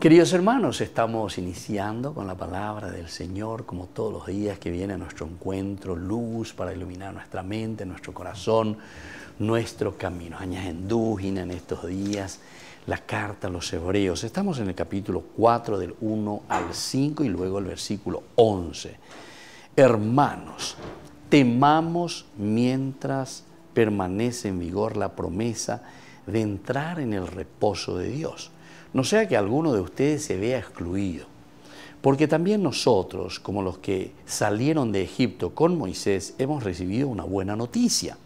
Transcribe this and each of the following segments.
Queridos hermanos, estamos iniciando con la palabra del Señor, como todos los días que viene a nuestro encuentro, luz para iluminar nuestra mente, nuestro corazón, nuestro camino. Añas en estos días, la carta a los hebreos. Estamos en el capítulo 4 del 1 al 5 y luego el versículo 11. Hermanos, temamos mientras permanece en vigor la promesa de entrar en el reposo de Dios no sea que alguno de ustedes se vea excluido. Porque también nosotros, como los que salieron de Egipto con Moisés, hemos recibido una buena noticia.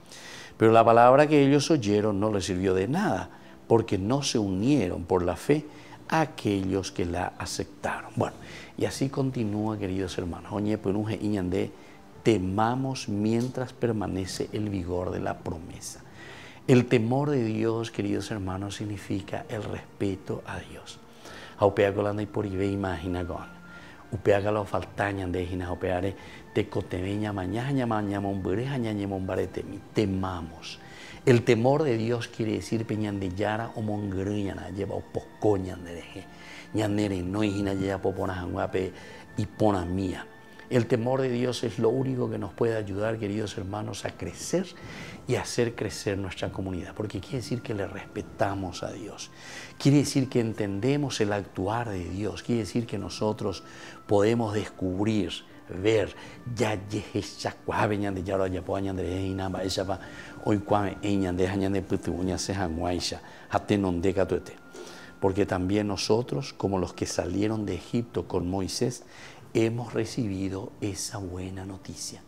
Pero la palabra que ellos oyeron no les sirvió de nada, porque no se unieron por la fe a aquellos que la aceptaron. Bueno, y así continúa, queridos hermanos. Oñe, pues temamos mientras permanece el vigor de la promesa. El temor de Dios, queridos hermanos, significa el respeto a Dios. Aupea golanda y por ibe imagina gon. Upea galo faltañan de hina opeare te cotemeña mañana mañana mombureja ñañe mi temamos. El temor de Dios quiere decir peñan de yara o mongruñana lleva o poscoñan de deje. Ñanere no hina lleva popona janguape y mía. El temor de Dios es lo único que nos puede ayudar, queridos hermanos, a crecer y hacer crecer nuestra comunidad, porque quiere decir que le respetamos a Dios, quiere decir que entendemos el actuar de Dios, quiere decir que nosotros podemos descubrir, ver, ya de hoy hanguaisha hate non porque también nosotros como los que salieron de Egipto con Moisés hemos recibido esa buena noticia.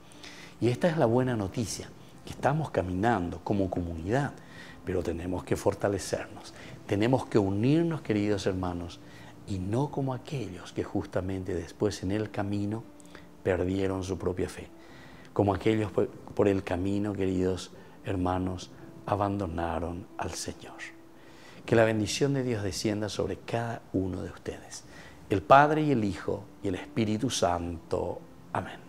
Y esta es la buena noticia, que estamos caminando como comunidad, pero tenemos que fortalecernos, tenemos que unirnos, queridos hermanos, y no como aquellos que justamente después en el camino perdieron su propia fe, como aquellos por el camino, queridos hermanos, abandonaron al Señor. Que la bendición de Dios descienda sobre cada uno de ustedes el Padre y el Hijo y el Espíritu Santo. Amén.